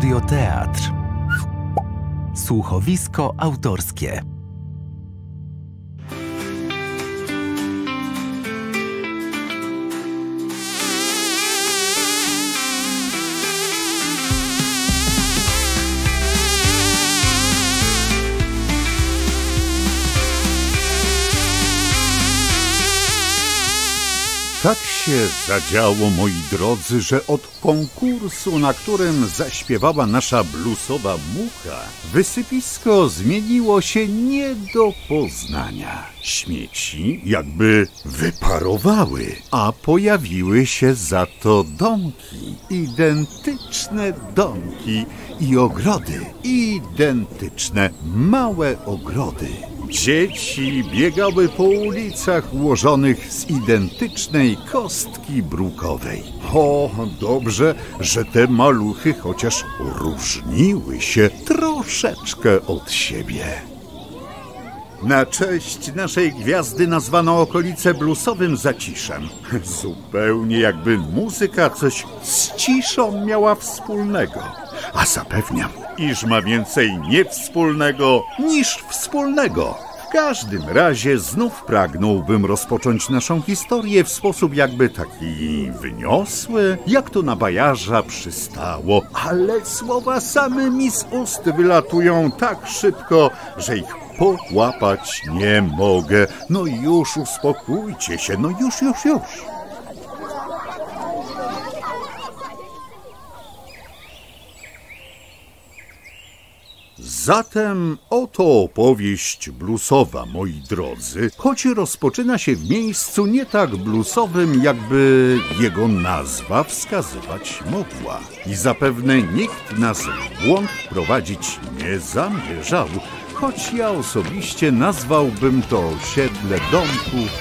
Audioteatr. Słuchowisko autorskie. Tak się zadziało, moi drodzy, że od konkursu, na którym zaśpiewała nasza bluesowa mucha, wysypisko zmieniło się nie do poznania. Śmieci jakby wyparowały, a pojawiły się za to domki. Identyczne domki i ogrody. Identyczne małe ogrody. Dzieci biegały po ulicach ułożonych z identycznej kostki brukowej. O, dobrze, że te maluchy chociaż różniły się troszeczkę od siebie. Na cześć naszej gwiazdy nazwano okolice bluesowym zaciszem. Zupełnie jakby muzyka coś z ciszą miała wspólnego. A zapewniam, iż ma więcej niewspólnego niż wspólnego. W każdym razie znów pragnąłbym rozpocząć naszą historię w sposób jakby taki wyniosły, jak to na bajarza przystało, ale słowa same mi z ust wylatują tak szybko, że ich połapać nie mogę. No już uspokójcie się, no już, już, już. Zatem oto opowieść bluesowa, moi drodzy, choć rozpoczyna się w miejscu nie tak bluesowym, jakby jego nazwa wskazywać mogła. I zapewne nikt nas w błąd wprowadzić nie zamierzał, choć ja osobiście nazwałbym to osiedle domku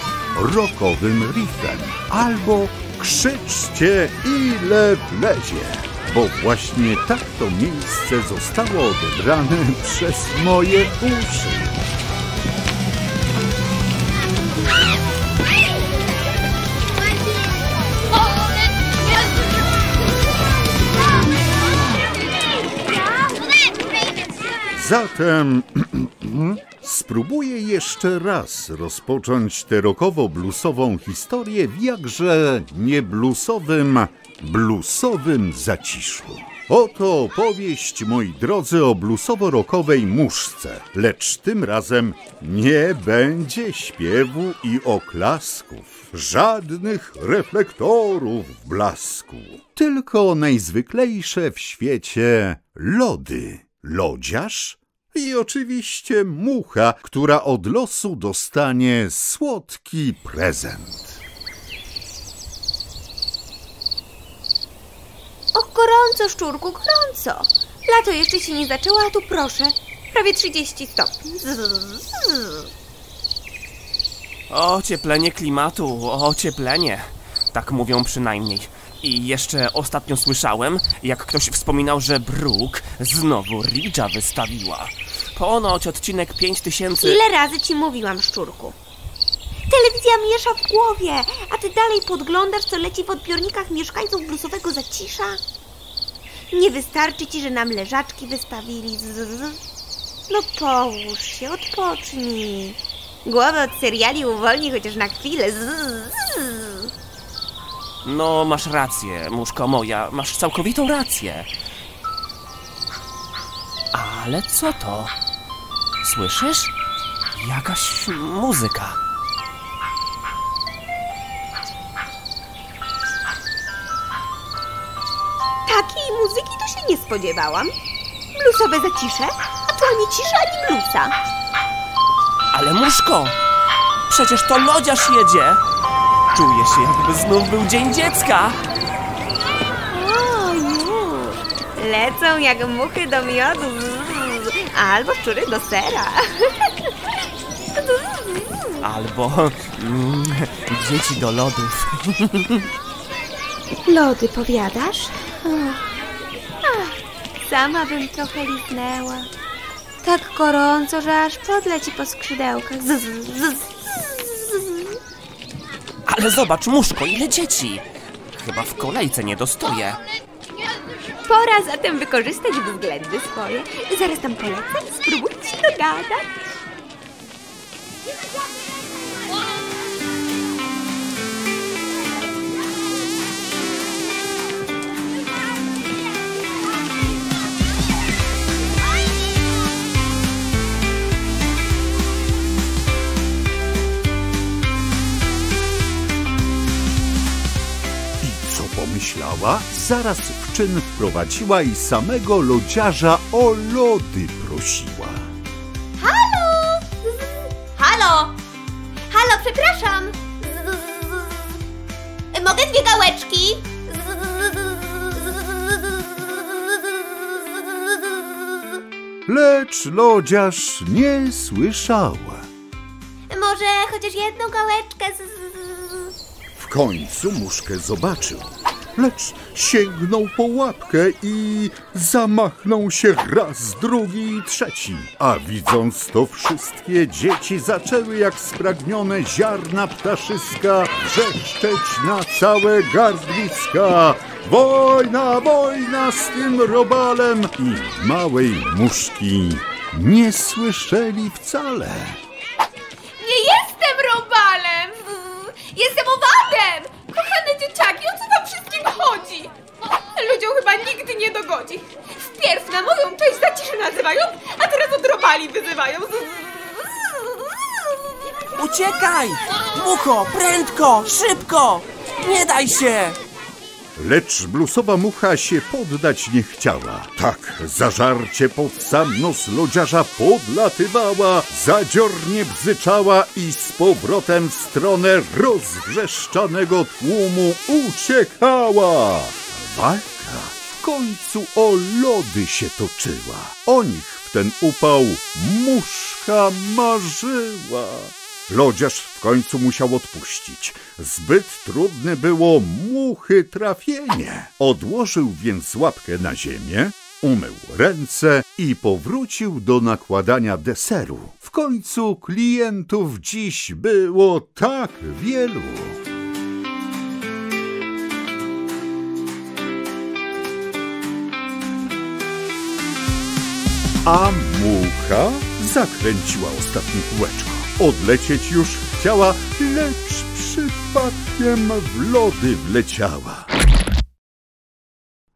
rokowym riffem albo krzyczcie ile wlezie bo właśnie tak to miejsce zostało odebrane przez moje uszy. Zatem spróbuję jeszcze raz rozpocząć tę rokowo-bluesową historię w jakże nie bluesowym, bluesowym zaciszu. Oto opowieść, moi drodzy, o bluesowo-rokowej muszce, lecz tym razem nie będzie śpiewu i oklasków, żadnych reflektorów w blasku, tylko najzwyklejsze w świecie lody. Lodziarz i oczywiście mucha, która od losu dostanie słodki prezent. Och, gorąco, szczurku, gorąco. Lato jeszcze się nie zaczęło, a tu proszę, prawie 30 stopni. Ocieplenie klimatu, ocieplenie. Tak mówią przynajmniej. I jeszcze ostatnio słyszałem, jak ktoś wspominał, że Brooke znowu Ridge'a wystawiła. Ponoć odcinek 5000... Ile razy ci mówiłam, szczurku? Telewizja miesza w głowie, a ty dalej podglądasz, co leci w odbiornikach mieszkańców blusowego zacisza? Nie wystarczy ci, że nam leżaczki wystawili. Zzz. No połóż się, odpocznij. Głowę od seriali uwolnij chociaż na chwilę. Zzz. No, masz rację, muszko moja, masz całkowitą rację. Ale co to? Słyszysz? Jakaś muzyka. Takiej muzyki to się nie spodziewałam. Bluesowe zacisze, a tu ani cisza, ani bluesa. Ale muszko! Przecież to lodziarz jedzie! Czuję się, jakby znów był Dzień Dziecka! O, już. Lecą jak muchy do miodu. Albo szczury do sera. Albo mm, dzieci do lodów. Lody, powiadasz? Ach, sama bym trochę liznęła. Tak gorąco, że aż podleci po skrzydełkach. Zzz, zzz, zzz. Ale zobacz, muszko, ile dzieci! Chyba w kolejce nie dostoję. Pora zatem wykorzystać względy swoje. Zaraz tam polecę i spróbujcie się dogadać. Zaraz w czyn wprowadziła i samego lodziarza o lody prosiła. Halo! Halo! Halo, przepraszam! Mogę dwie gałeczki? Lecz lodziarz nie słyszała. Może chociaż jedną gałeczkę? W końcu muszkę zobaczył, lecz sięgnął po łapkę i zamachnął się raz, drugi i trzeci. A widząc to wszystkie dzieci zaczęły jak spragnione ziarna ptaszyska wrzeszczeć na całe gardliska. Wojna, wojna z tym robalem i małej muszki nie słyszeli wcale. Nie jestem robalem! Jestem owadem! Chodzi? Ludziom chyba nigdy nie dogodzi. Wpierw na moją cześć zaciszy nazywają, a teraz od robali wyzywają. Uciekaj! Mucho, prędko, szybko! Nie daj się! Lecz blusowa mucha się poddać nie chciała. Tak, zażarcie pod sam nos lodziarza podlatywała, zadziornie bzyczała i z powrotem w stronę rozwrzeszczanego tłumu uciekała. Walka w końcu o lody się toczyła. O nich w ten upał muszka marzyła. Lodziarz w końcu musiał odpuścić. Zbyt trudne było muchy trafienie. Odłożył więc łapkę na ziemię, umył ręce i powrócił do nakładania deseru. W końcu klientów dziś było tak wielu. A mucha zakręciła ostatnie kółeczko. Odlecieć już chciała, lecz przypadkiem w lody wleciała.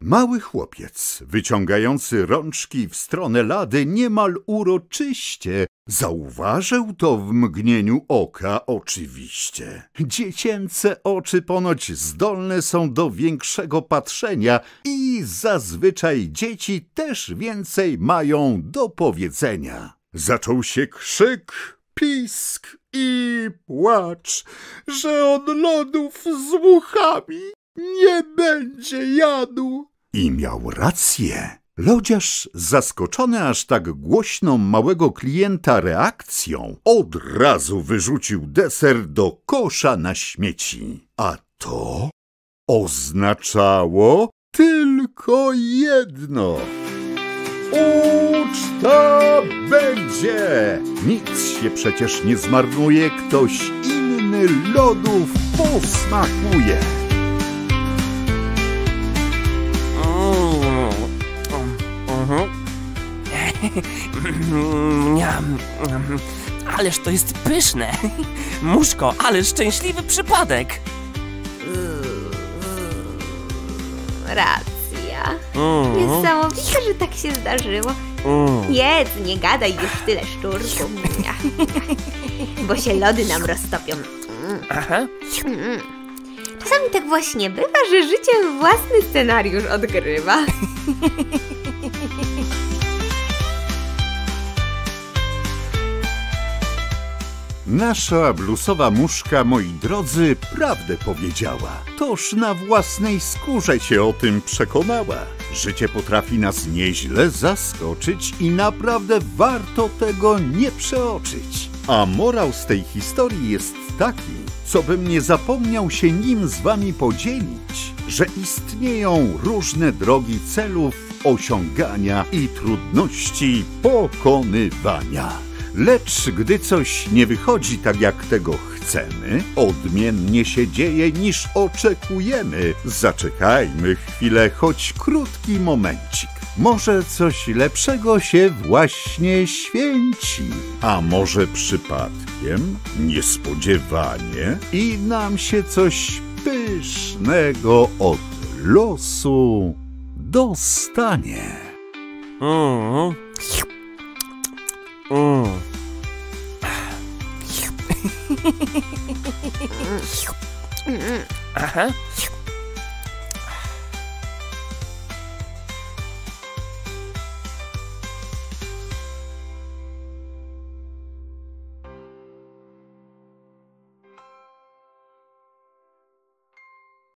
Mały chłopiec, wyciągający rączki w stronę lady niemal uroczyście, zauważył to w mgnieniu oka oczywiście. Dziecięce oczy ponoć zdolne są do większego patrzenia i zazwyczaj dzieci też więcej mają do powiedzenia. Zaczął się krzyk, pisk i płacz, że od lodów z muchami nie będzie jadł. I miał rację. Lodziarz, zaskoczony aż tak głośną małego klienta reakcją, od razu wyrzucił deser do kosza na śmieci. A to oznaczało tylko jedno. Uczta będzie! Nic się przecież nie zmarnuje, ktoś inny lodów posmakuje. Mniam. Ależ to jest pyszne. Muszko, ale szczęśliwy przypadek. Racja. Mm, Niesamowite, że tak się zdarzyło. mm. Jedz, nie gadaj już tyle szczurku. Bo się lody nam roztopią. Aha. Mm. Czasami tak właśnie bywa, że życie własny scenariusz odgrywa. Nasza blusowa muszka, moi drodzy, prawdę powiedziała. Toż na własnej skórze się o tym przekonała. Życie potrafi nas nieźle zaskoczyć i naprawdę warto tego nie przeoczyć. A morał z tej historii jest taki, co bym nie zapomniał się nim z wami podzielić, że istnieją różne drogi celów osiągania i trudności pokonywania. Lecz gdy coś nie wychodzi tak, jak tego chcemy, odmiennie się dzieje niż oczekujemy. Zaczekajmy chwilę, choć krótki momencik. Może coś lepszego się właśnie święci, a może przypadkiem, niespodziewanie i nam się coś pysznego od losu dostanie. Mm. Mm. Aha.